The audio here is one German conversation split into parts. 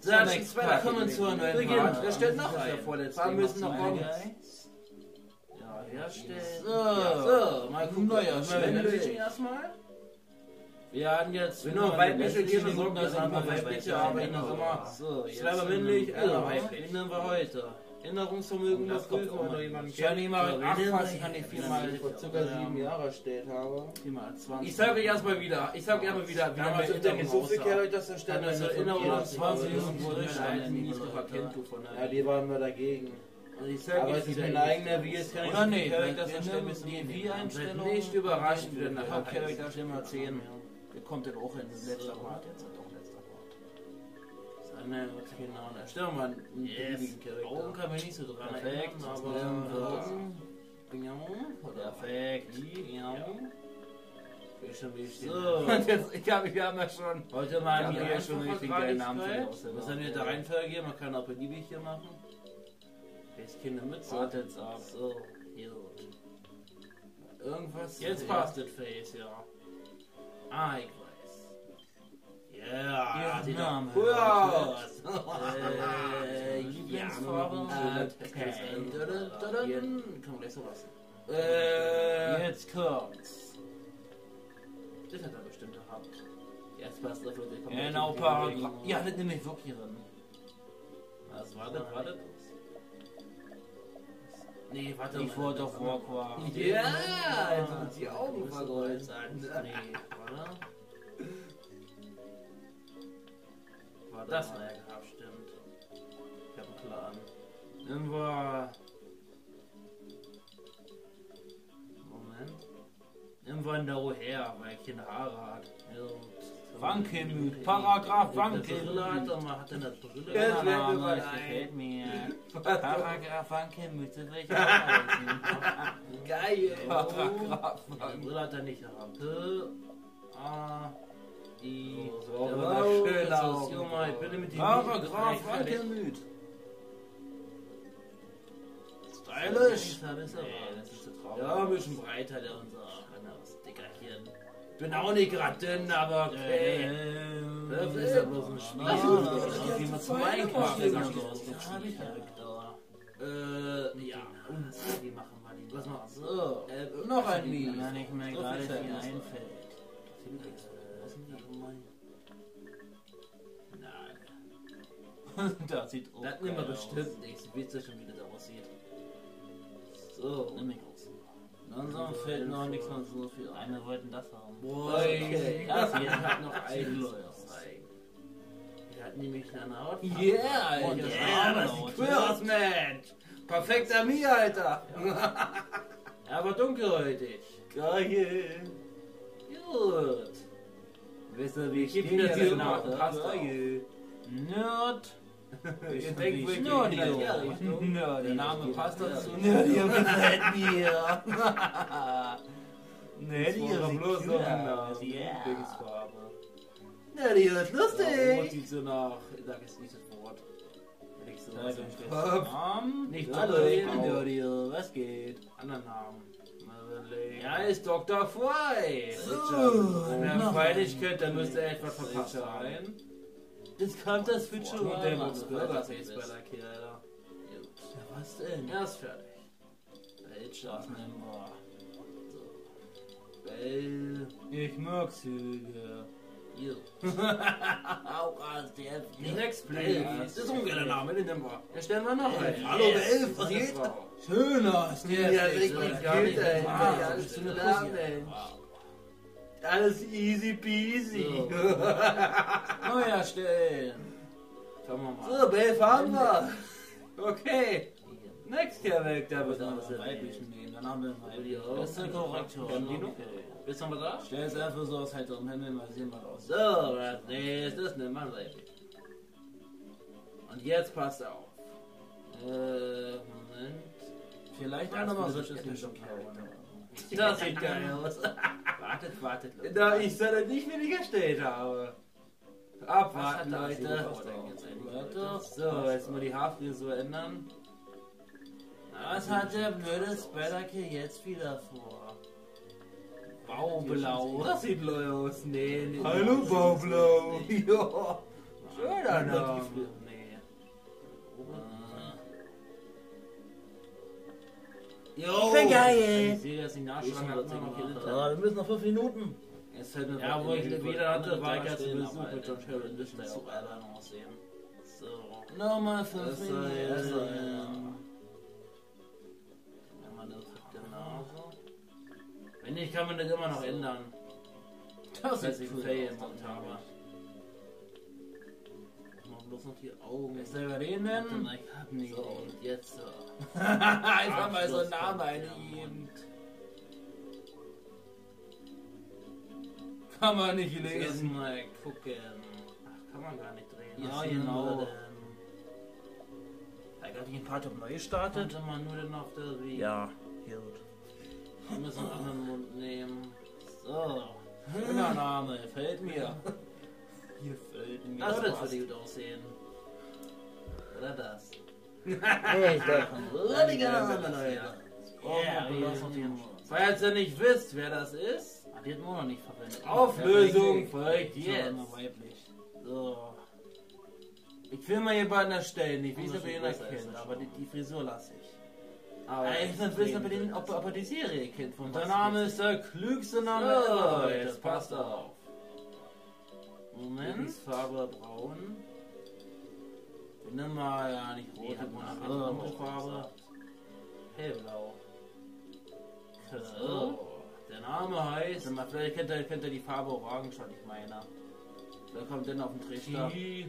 Zunächst Willkommen zur neuen. Part. Wer stellt noch ein? Wir müssen noch kommen. Ja, wer stellt? So, So, mal gucken. Neuer. Weiblichen erstmal. Wir hatten jetzt. Nur weibliche Kinder sorgen, dass das weibliche haben arbeiten wir noch immer. So, jetzt. Zweimal männlich, einer weiblich. Nehmen wir heute? Erinnerungsvermögen Das das kommt du mal. jemanden Ich mal So, wen acht nehmen fassen, wir? ich kann Wen viermal vor circa sieben Jahren erstellt habe. Viermal 20. Ich sage erstmal wieder, ich sage erstmal wieder, wieder Damals mal ist der nicht so viel Charakter, dass der Dann Stern ist eine Erinnerung an 20 ist. und Wohlstand nicht verkennt von der Ja, die waren wir dagegen. Und ich sag, Aber ich ich bin bin eigener wie es kann ich Oder nee, erstellen nehmen müssen die die Wie-Einstellung. Nicht überraschend, Wir wenn der haben Hauptcharakter Charakter Schema 10. Der kommt dann auch in den letzter Part. Jetzt. Seine, genau, da stellen wir mal einen Yes. Charakter. Augen kann man nicht so dran Perfekt, erinnern, aber aber Augen. Perfekt. Ja. Ich schon. So, und jetzt, ich habe wir haben ja schon. Heute mal Ja, haben wir ja schon richtig geilen Namen für. Was haben wir da Reihenfolge hier? Man kann auch beliebig hier machen. Jetzt Kinder mit. Wartet's ab. So, hier. Irgendwas. Jetzt passt das Face, ja. Ah, ich. Ja, Ihr sieht Name. Lieblingsfarbe? Kann man gleich so lassen. Äh, Jetzt kommt's. Das hat er bestimmt gehabt. Jetzt passt dafür der komplette genau. Paragraph. Ja, das nehme ich wirklich drin. Was war das? War das? Nee, warte Ich wollte auf Warcraft. Ja, jetzt jetzt sind die Augen vergoldet. Nee, warte. War Das das war ja gehabt, stimmt. Ich hab einen Plan. Wir. Moment. Wir ihn da woher, weil er keine Haare hat. Wankelmüt, Paragraph Wankelmüt. Wankelmüt. Man hat dann das Brille. Das gefällt mir. Paragraph Wankelmüt, will ich auch. Geil. Paragraph Die Brille hat er nicht gehabt. P, So, war so, schön aus. Junge, bitte mit dem Paragraph. Wankelmüt. Stylisch. Das ist. Ja, ein bisschen breiter, der unser anderes Dickerchen. Bin auch nicht gerade dünn, aber okay. Das ist ja bloß ein Spiel. Ja, wie man zum Einkaufen so aus dem Spielcharakter. Äh, ja. Wie machen wir die? Was machen wir? So. Äh, Noch ein Mies. Wenn nicht mehr gerade viel einfällt. Was Nein. Das sieht auch Das nehmen wir bestimmt nicht. So witzig schon, wie das aussieht. So. Nimm ich aus. In unserem fällt noch nichts mehr so viel ein. Eine wollten das haben. Boah, okay. Das hier hat noch ein ein zeigen. Der hat nämlich eine Haut. Yeah. Und das yeah, ist das noch. cool aus, Mensch. Perfekter Mir, Alter. Aber dunkelhäutig. Geil. Gut. Wisst ihr, wie ich nach? Nacht. Passt auch. Nerd. Ich denke denke, wirklich nur in die der Name passt dazu. Nerdy gefällt mir. War sieht bloß noch ein. Name. Wird Äh, lustig. Ja, lustig. so nach, ich sag jetzt nicht das Wort. Ich so steht's. Kopf. Namen. Nicht Hallo, Hallo, Nerdy, was geht? Anderen Namen. Ja, ist Dr. Fry. So, er freilich könnte, dann müsste er etwas verpasst haben. Jetzt kommt das schon Und der muss Burger Face bei der Kille, Alter. Ja, was denn? Er ist fertig. Welcher? Das nehmen wir. Bell. Ich mag Züge. Hier. Auch als der Next, please. Das ist ein geiler Name, den nehmen wir. Ja, stellen wir noch einen. Hallo, Elf, was geht? Schöner ist Ja, der. richtig nicht. ey. Eine eine Pussy? Pussy. Alles easy peasy. So. Neuer stellen. Schauen wir mal. So, Belf haben wir. Okay. Next Charakter Da wird noch noch was weiblichen nehmen, dann haben wir einen weiblichen. Das ist noch? Okay. Bist du noch da? Stell es einfach so aus heiterem Himmel, mal sehen, was aussieht. So, was nächstes nimmt man weiblich. Und jetzt passt auf. Äh, Moment. Vielleicht Das einer mal wird frisches epischer Licht. Das sieht geil aus. wartet, wartet. Leute. Da ich soll nicht wie ich gestellt habe. Abwarten, der. Leute. So, jetzt mal die Haarfrisur ändern. Was hat der blöde Spider-Kill jetzt wieder vor? Baublau. Das sieht blau aus. Nee, nee. Hallo das Baublau. Ja. Schöner. Name. Nee. Jo! bin geil. Ich sehe das nicht noch hier Ja, hinter. wir müssen noch fünf Minuten. Es Ja, wo ich wieder hatte, war ich Weigert zu Besuch mit John Typ müsste ist ja so auch albern aussehen. So. Nochmal fünf Das soll Minuten. Nicht, kann man das immer noch ändern. Das sieht ich cool im Mund habe. Ich mach bloß noch die Augen. Wer soll den nennen? Ich hab nicht. So, und jetzt so. Einfach mal so einen Namen eingeben. Kann man nicht Lesen mal gucken. Ach, kann man gar nicht drehen. Ja, genau. gerade den Part auf neu gestartet? Könnte man nur auf der Wie? Ja, gut. Wir müssen einen anderen Mund nehmen. So, schöner Name, gefällt mir. Gefällt mir. Das wird für gut aussehen. Oder das? Hey, ich glaube, Würdiger Name, Falls ihr nicht wisst, wer das ist, Ah, Die hat man noch nicht verwendet. Auflösung folgt So, jetzt. So. Ich will mal jemanden erstellen. Ich weiß Das nicht, ob ihr ihn besser, erkennt, ist aber die, die Frisur lasse ich. Aber ich will wissen, ob er, den, ob, ob er die Serie kennt. Von der Name ist der klügste Name So, ever, jetzt passt auf. Moment. Farbe braun. Nehmen mal ja nicht rot, Die hat wir man nehmen eine andere schon Farbe. Hellblau. So. Der Name heißt. Mal, vielleicht kennt ihr, kennt ihr die Farbe Orange, was ich meine. Wer kommt denn auf den Trichter? Die-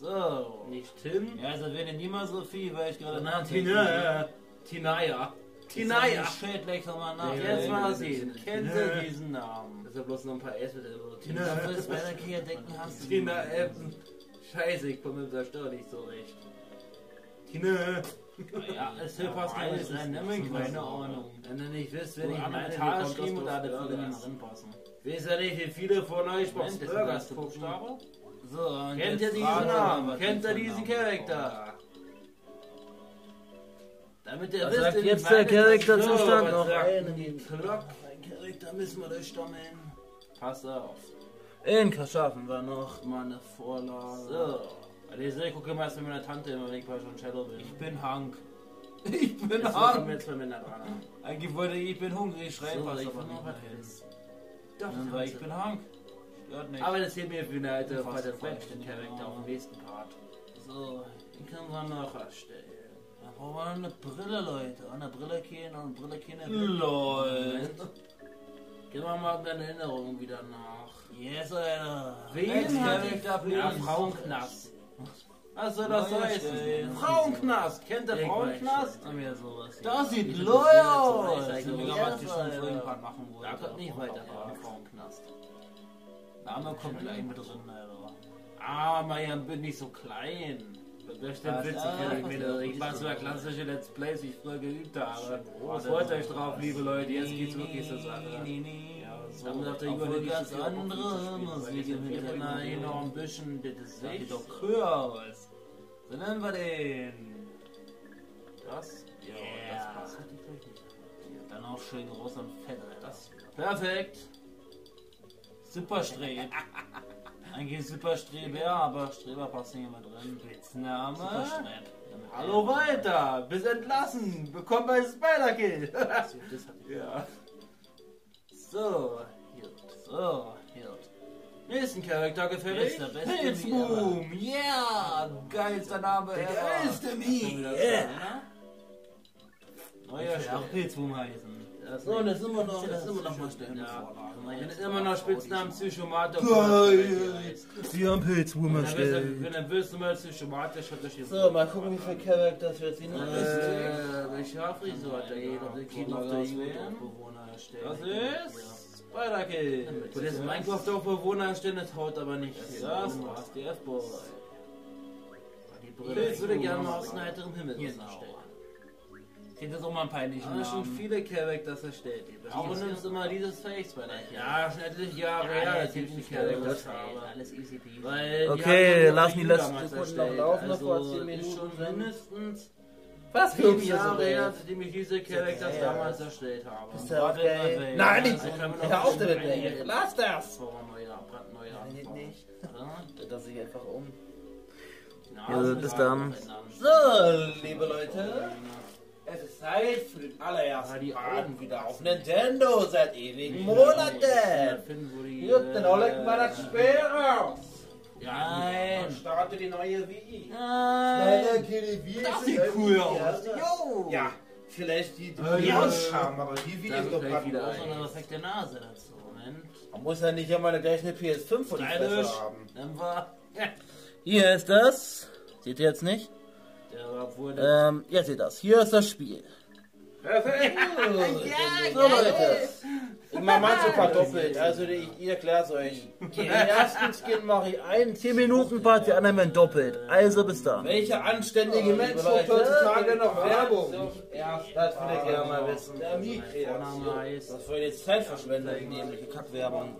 So. Nicht Tim. Ja, also werden nie so viel, weil ich gerade nachdenke. Tina. Tinaya. Tinaya. Steht gleich nochmal nach. Jetzt mal sehen. Kennt ihr diesen Namen? Das ist ja bloß noch ein paar S mit der Tina, Tina. was bei der Kia decken hast du? Tina Ebsen. Scheiße, ich komme mit der Steuer nicht so recht. Tina. Ja, es hilft fast Ja, nicht. weiß Nein, nicht. keine Ahnung. Wenn ihr nicht wisst, Wenn ich ich meine, aus und da würde nicht mehr reinpassen. Wisst ihr nicht, wie viele von euch Box Burgers gucken? So, und Kennt ihr diesen Namen? was Kennt ihr diesen Charakter? Damit ihr Was wisst, in jetzt meine- der Charakterzustand? Noch was einen. die Glock? Ein Charakter müssen wir durchstammeln. Pass auf. In schaffen wir noch. Mal eine Vorlage. So. Also ich sehe, gucke mal erst mit meiner Tante immer, wenn ich bei schon Shadow bin. Ich bin Hank. Ich bin wir Hank. jetzt Männer dran. Eigentlich wollte ich, ich bin hungrig schreien, So, passt ich aber nicht mehr was hin. essen. Dann ich, ich bin Hank. Nicht. Aber das hilft mir für eine alte Fighter ja. Charakter auf dem nächsten Part. So, Den können wir noch erstellen. da brauchen wir eine Brille, Leute. Eine Brille gehen und Brille gehen. LOL. Gehen wir mal deine Erinnerungen wieder nach. Yes, Alter. Wen hat Charakter, Ja, please. Frauenknast. Was soll das heißen? Frauenknast. Kennt ihr Ich Frauenknast? Haben wir sowas. hier. Das sieht Ich lol aus. Ich Yes, mega was, die schon vorhin machen wollte. Da kommt nicht weiter Ja. Frauenknast. Name kommt gleich mit drin, Alter. Ah, Marian, bin nicht so klein. Das stimmt Was? witzig, Ah, ich, was bin, ist ich mache das? sogar klassische Let's Plays, ich früher geübt habe. groß. Freut euch drauf, liebe Leute, jetzt geht's wirklich zur Sache. Nee, nee. Ja, so. Dann sagt er, Obwohl ganz andere so Musik im Hintergrund. noch ein bisschen, das ist Sieht echt. doch cool aus. So nennen wir den. Das? Ja, das passt. Dann auch schön groß und fett, Alter. Das perfekt. Super Streb. Eigentlich super Streber, aber Streber passt nicht immer drin. Spitzname. Super Streb. Hallo weiter. Bist entlassen. Bekommen bei hatte ich. ja. So, hier. So, hier. Nächsten Charakter Wer gefällig. beste Pilzboom. Yeah. Geilster Name Der geilste Wieder Yeah. einer. Neuer auch Pilzboom heißen. Das So, und sind wir noch, Das sind wir noch ist mal stellen. ja. Wenn es immer noch Spitznamen Psychomato Geil. Wir haben Pilzboom Wenn dann willst du mal Psychomatisch, hat das So, mal gucken, wie viele Charakters wir jetzt noch Äh, welche hat der jeder? Der Kino auf der. Bewohner erstellt. Das ist Spider-Kill. Und jetzt Minecraft-Bewohner erstellen, das haut aber nicht. hin. Das war's, der F-Boy. Die Brille. Ich würde gerne mal aus heiterem Himmel was Genau. erstellen. Kennt das auch mal einen peinlichen Aber schon Namen? viele Charakters erstellt. Warum nimmst du immer dieses Face bei dir? Ja, Ja, schon etliche Jahre Ja, her, ja, dass ich die Charakters habe. Alles easy peasy. Weil Okay, lassen die letzten Sekunden noch laufen, also bevor es zehn ist Minuten schon sind. mindestens Was du so Jahre her, seitdem ich diese Charakters Ja. damals erstellt habe. Bist du warte. Nein, noch Hör auf damit. Lass das! Anfangen. nicht. Ja? Das sich einfach um. Ja, Ja, bis dann. So, liebe Leute. Zeit für den allerersten Ja, die Part Augen wieder auf. Nintendo seit ewigen Monaten. Hier, dann ich mal das äh, Spiel raus. Ja, Und starte die neue Wii. Nein. Wii Das sieht cool aus. Jo. Ja, vielleicht die, Äh, Wii ja. ausschauen, aber die Wii ist doch gerade wieder. So eine perfekte Nase dazu. Moment. Man muss ja nicht immer gleich eine PS5 vor die. Fresse haben. Hier ist das. Seht ihr jetzt nicht? Ähm, jetzt seht das. Hier ist das Spiel. Perfekt! So Leute, ich mach manche verdoppelt, also ich, ihr erklärt's euch. Den ersten Skin mache ich einen 10 Minuten Part, die anderen werden doppelt. Also bis dann. Welche anständige Mensch guckt heutzutage noch Werbung? Das will ich gerne mal wissen. Das soll jetzt Zeitverschwendung, nämliche Kackwerbung.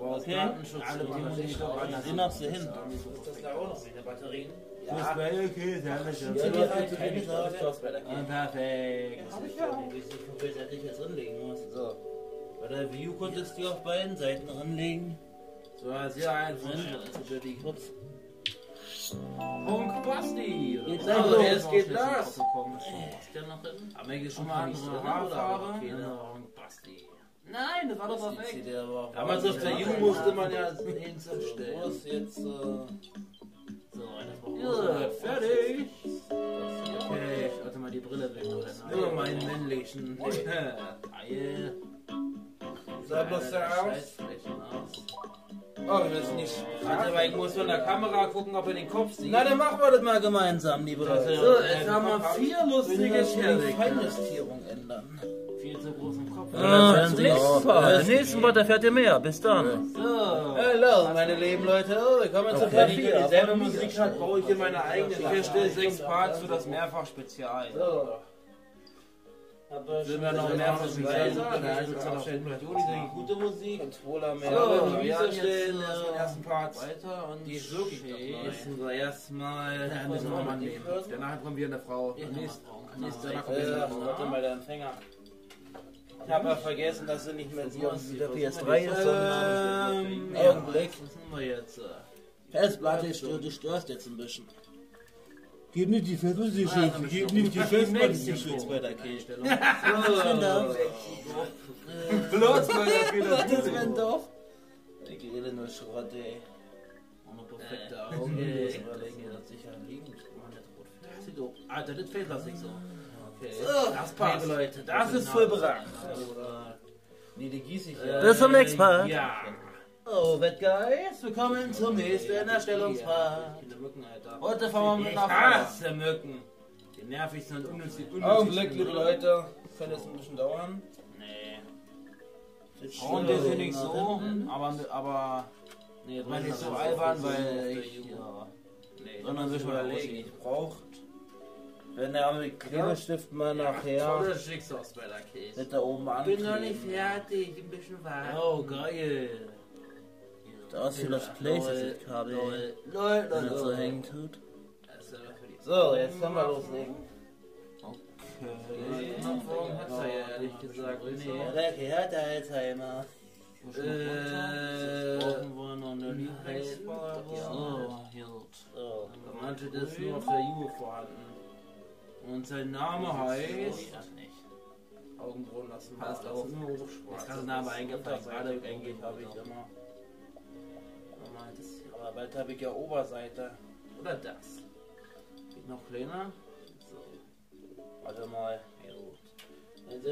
Aus okay. Datenschutz. Alle Themen nicht doch anders. Den hast du hin. Ist das da auch noch mit Batterien? Ja. Okay, sehr schön. Ja, die hat keine Chance bei der Und perfekt. Ich weiß nicht, wie viel Seite ich jetzt anlegen muss. So. Bei der View konntest du auf beiden Seiten anlegen. So, sehr einfach. Kurz. Punk Basti! Jetzt Also, also, es geht los! Ist der noch drin? Aber eigentlich schon Schon mal andere Haarfarbe. Haarfarbe? Punk Basti. Nein, das war doch perfekt. Damals auf der Jugend musste man ja hin zum Stellen. Muss jetzt. Äh, So, das war Ja, fertig. Okay, ich sollte mal die Brille weg. Nur meinen männlichen. Geil. Sah bloß so aus. Oh, wir müssen nicht. Warte mal, ich muss von der Kamera gucken, ob er den Kopf sieht. Na, dann machen wir das mal gemeinsam, liebe Leute. So, jetzt haben wir vier Wir lustige Charaktere. Feinjustierung ändern. Ah, Part. Im nächsten Part erfährt ihr mehr. Bis dann. So. Hallo, meine lieben Leute. Willkommen zu Wenn Part ich 4. dieselbe Musik hat, baue ich hier meine eigene Vier, sechs Parts für das Mehrfach-Spezial. So. Sind wir noch mehr? Da noch die gute Musik. Controller mehr. So, Aber wir jetzt stellen äh, erst den ersten Part. Weiter und Die ist wirklich. Müssen wir erstmal Ja, müssen wir mal nehmen. Danach kommt wieder eine Frau. Ja, Nächst- noch nächst- mal. Danach kommt Äh, wieder eine warte Frau. mal, der Empfänger. Ich habe ja vergessen, dass sie nicht mehr die auf der PS3 Ähm, ist, sondern. ja, Augenblick. Was sind wir jetzt? Festplatte, stört, du störst jetzt ein bisschen. Gib nicht die Festplatte, Ah, gib nicht die Festplatte, Mexiko. jetzt bei der Käse. Einstellung. Bloß weil das wieder Das ist mein Dorf. Ich rede nur Schrott, ey. Ohne Perfekte perfekte Augen. Ich muss Okay. überlegen, das sicher liegen. Das sieht doch- Alter, das fehlt das nicht so. Okay. So, das passt. liebe Leute, das ist voll beraten. Nee, die gieße ich ja. Bis zum nächsten Mal. Ja. Oh, Wettgeist, willkommen zum nächsten Erstellungspart. Viele Mücken, Alter. Heute fahren wir mit Frau. hasse Mücken. Die nervigsten und unnützig. Augenblick, liebe Leute. Könnte es ein bisschen dauern. Nee. Und wir sind nicht so, aber, aber Nee, mal nicht so albern, ist weil ich ja, Nee, sondern schon Überlegen, ich braucht. Wenn der mit Klebestift mal nachher Tolle Schicksalsbilder, Käse. wird da oben Ich bin noch nicht fertig, ein bisschen warten. Oh, geil. Da ist hier das Playstation-Kabel, Lol, lol, wenn lol, das so hängen tut. Für So, jetzt können wir loslegen. Okay. Warum hat's er ja ehrlich gesagt? Der gehört der Alzheimer. Runter? Äh, Brauchen wir noch eine Lieblingsfarbe? So, hier. So. Manche ist nur auf der Jugend vorhanden. Und sein Name heißt. Augenbrauen lassen Passt auf. Jetzt hast du Name eingefallen, Gerade eigentlich habe ich immer. immer. Aber bald habe ich ja Oberseite. Oder das. Geht noch kleiner. So. Warte mal.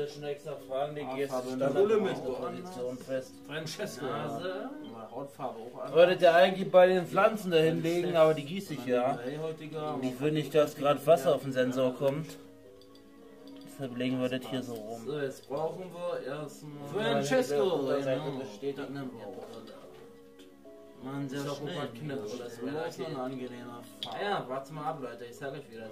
Sie schon extra fragen, die gehst Farbe du in der Hülle mit Position fest. Francesco. Nase. Mal Hautfarbe auch an. Wolltet ihr eigentlich bei den Pflanzen da hinlegen, aber die gieße ich ja. Ich will nicht, dass gerade Wasser auf den Sensor kommt. Deshalb legen wir das hier so rum. So, jetzt brauchen wir erstmal. Francesco, genau. Das sehr Ist auch schnell. Kinderbrille, das wäre Das ist noch ein angenehmer Ah Farbe. ja, warte mal ab, Leute. Ich sag euch, wie das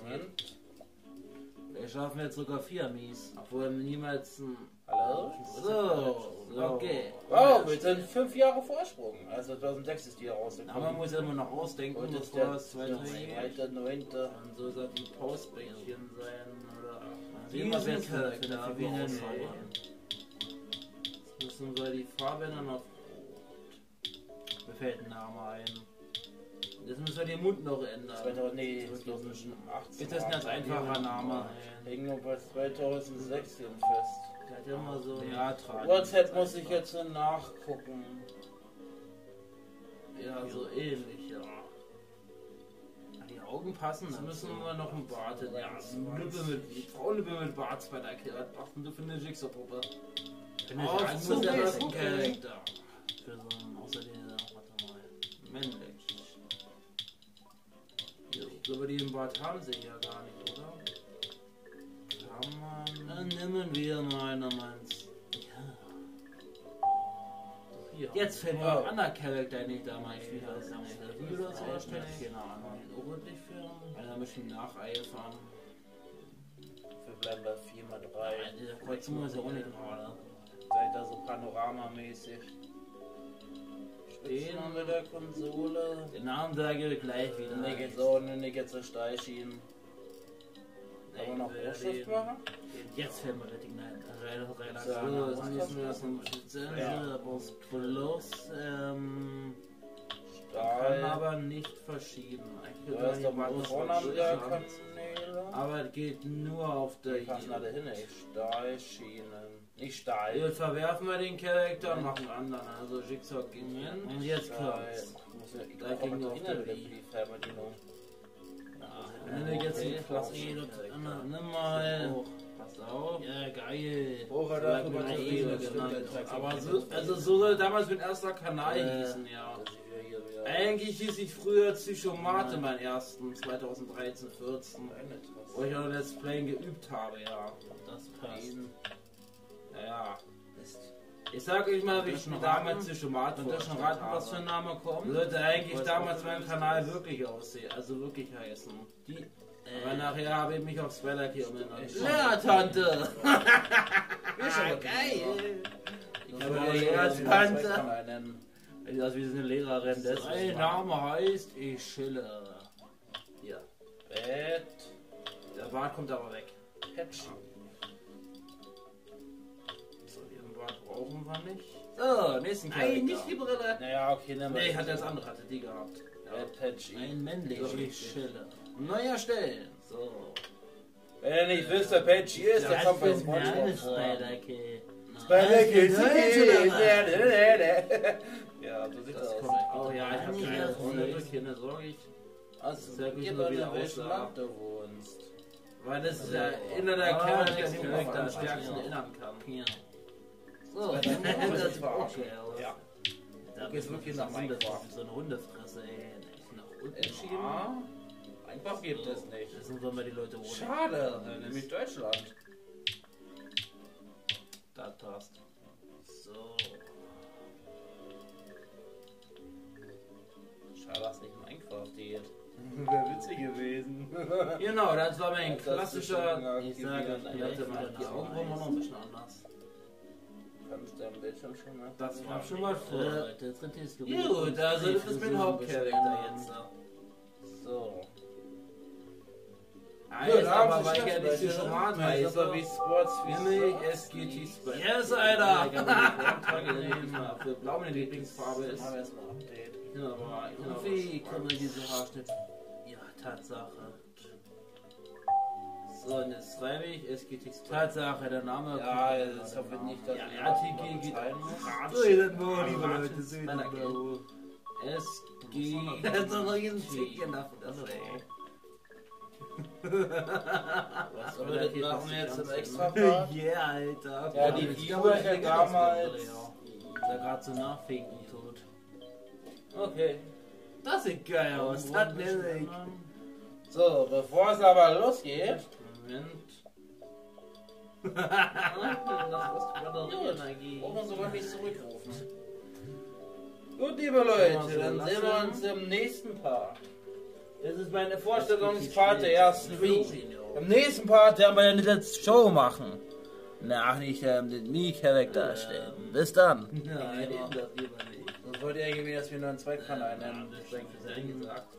geht. Wir schaffen jetzt sogar vier Mies. Obwohl niemals ein Hallo? So, okay. Wow, wir sind fünf Jahre Vorsprung. Also 2006 ist die rausgekommen. Aber man muss ja immer noch ausdenken, Und der es weitergeht. zweite, neunte. Und so soll die Postbändchen sein oder Diesen irgendwas jetzt für eine wie Figur nennen rauszaubern. Jetzt müssen wir die Farbe ändern auf Rot. Mir fällt ein Name ein. Jetzt müssen wir den Mund noch ändern. 2000, nee, Zurück 2018. Ist das ein ganz einfacher Name? Hängen wir bei 2016 fest. Der hat ja immer so ein Theater. WhatsApp muss ich jetzt nachgucken. Ja, so ähnlich, ja. Die Augen passen. Jetzt dann. müssen wir noch einen Bart. Ja, ein Lippe mit, Frauenlippe mit Bart bei der Kette. Was machst du für eine Jigsaw-Puppe? Finde ich Oh, so ein. Charakter. Für so einen, außer den, Die im Bart haben sie ja gar nicht, oder? Kann man. Dann nehmen wir mal meins. Hier. Jetzt fällt mir ein anderer Charakter den ich damals wieder das der Wie oder so ausstellt. Keine Ahnung. Ordentlich für. Einer möchte nacheifern. Wir bleiben bei 4 mal 3. Nein, dieser Kreuzung ist ja auch nicht gerade. Seid da so panoramamäßig. Den- Spitzname der Konsole. Den Namen sage ich gleich wieder. Ne, geht so, ne, geht so Steichschienen. Kann man noch Ich den- machen? Jetzt fällt mir richtig nein. So, jetzt müssen wir das noch schützen. Ja. Boss Plus, ähm, Kann aber nicht verschieben. Du hast doch mal Vornamen. Aber es geht nur auf der Die passen alle Nicht Stahl. Jetzt verwerfen wir den Charakter und machen einen anderen. Also Jigsaw ging hin. und jetzt. Ich ja, ich Da ging aber noch die der die Fernbedienung. Wenn du jetzt den Klasse, nimm mal. Pass auf. Ja, geil. Eine Batterien, Ehe das Aber sich so, also so soll damals mein erster Kanal Äh, hießen, ja. Ja Eigentlich hieß ich früher Psychomate, mein ersten, 2013, 14. Wo ich auch Let's Playing geübt habe, ja. Das passt. Ja, ja. Ich sag euch mal, wie ich schon damals raten? Psychomat Könnt ihr schon raten, was für ein. Name kommt? Sollte eigentlich damals mein Kanal wirklich aussehen, also wirklich heißen. Die, Aber äh, nachher habe ich mich auf Spellak hier umbenannt. Ich- Ja, Tante! Ah, geil! Ich Ich habe die die Tante. Sieht aus wie so eine Lehrerin. Das Sein Name heißt Ischille. Ja. Bett. Der Bart kommt aber weg. Patch. Brauchen wir nicht. So, nächsten Nein, Charakter. nicht die Brille. Naja, okay, nehmen wir Nee, hat so. das andere, hatte die gehabt. Patch. Ein männlicher Ischille. Neu erstellen. So. Wenn ihr nicht wisst, wer Patch hier ist, dann kommt bei SpongeBob vor. Der Kids. Nein, Ja, so sieht das Das aus. auch, ja, ich habe Nicht keine durch, keine Sorge. Ich. Also, ich gib nur mal, wieder welchem aus, Land du wohnst. Weil das ist ja der Ah, Charakter, das die ist man auch am ein stärksten erinnern kann. Ja. So, Das das ist auch okay aus. Ja. Da Geht wirklich nach so eine- Minecraft. So eine Hundefresse, ey. Nach unten Entschieden. Ja. Einfach gibt es nicht. Das sind wir die Leute wohnen. Schade, nämlich Deutschland. Das passt. So. Schade, dass nicht Minecraft geht. Wäre witzig gewesen. Genau, das war mein klassischer. Ich sage, ich mal will die das Augen noch ein bisschen anders. Am Bildschirm schon mal? Das war schon mal vor, rentierst du. Gut, also das ist mein Hauptcharakter jetzt. So. Heißt da haben aber, ja Das ist aber wie Sports Nämlich SGT Spell. Yes, Alter. Alter! Für Blau meine Lieblingsfarbe ist. Ja, aber Wie schwarz. können wir diese Haarschnitt? Ja, Tatsache. So, und jetzt schreibe ich SGT Spell. Tatsache, der Name. Ja, gerade hoffe ich nach. nicht, dass Ja, ihr RTG geht. So, ihr seid wohl, liebe Leute, seht ihr wohl. SG. Das ist doch noch ein Zähnchen davon, das ey. Was Aber aber das geht machen wir jetzt im extra. Part? Yeah, Alter. Ja, die ich ich kenn das damals. Ja. Da gerade so nachfinken tut. Okay. Das sieht geil aus. Das nämlich. So, bevor es aber losgeht, Moment. brauchen wir sogar nicht zurückrufen. Gut, liebe Leute, dann sehen wir uns im nächsten Part. Das ist meine Vorstellungspart der ersten Week. Im nächsten Part werden wir eine letzte Show machen. Nach nicht ähm, den Me-Charakter erstellen. Bis dann. Nein, das lieber nicht. Das wollte er gewesen, dass wir nur einen Zweitkanal nennen. Deswegen gesagt.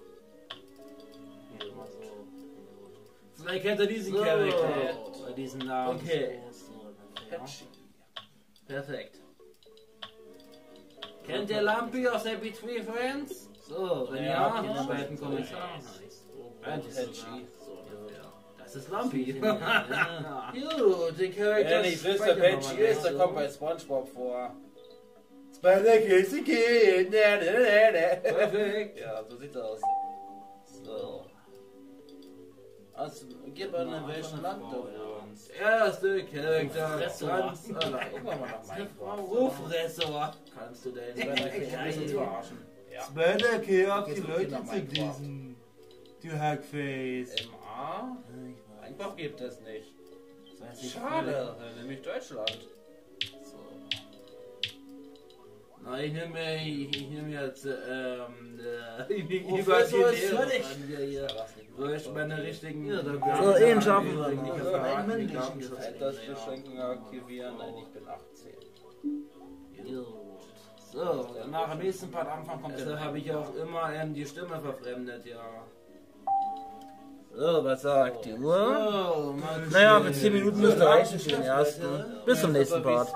Hier mal so. Vielleicht kennt er diesen So. Charakter. Oder diesen Namen. Okay. So, so, Patchy. Perfekt. Kennt ihr Lampi aus Happy Tree Friends? So, wenn Ja, ja, schreibt einen Kommentar. Patchy. Das ist Lampi. Ja. Gut, den Charakter. Wenn speichern wir Patchy ist, dann kommt bei Spongebob vor. Spider Casey Kid. Perfekt. Ja, so sieht's aus. Land du wohnst. Erste Charakter. Ganz allein. wir mal nach Minecraft. Rufressor. Kannst du denn? Uns verarschen? Kill auf die Leute zu diesen. Du Hackface. MA? Einfach gibt es nicht. Schade, nämlich Deutschland. Na, ich nehme ich, nehme jetzt, ähm, äh, ich Professor ist fertig. hier. Wo ich meine richtigen. Ja, da so. Ja, verraten, einen die männlichen gefällt. gefällt. Altersbeschränkung aktivieren. Nein, ich bin 18. So, nach dem nächsten Part Anfang kommt Deshalb habe ich auch immer ähm, die Stimme verfremdet, ja. So, was sagt die Uhr? Naja, für 10 Minuten müsste reichen für den ersten. Bis zum nächsten Part.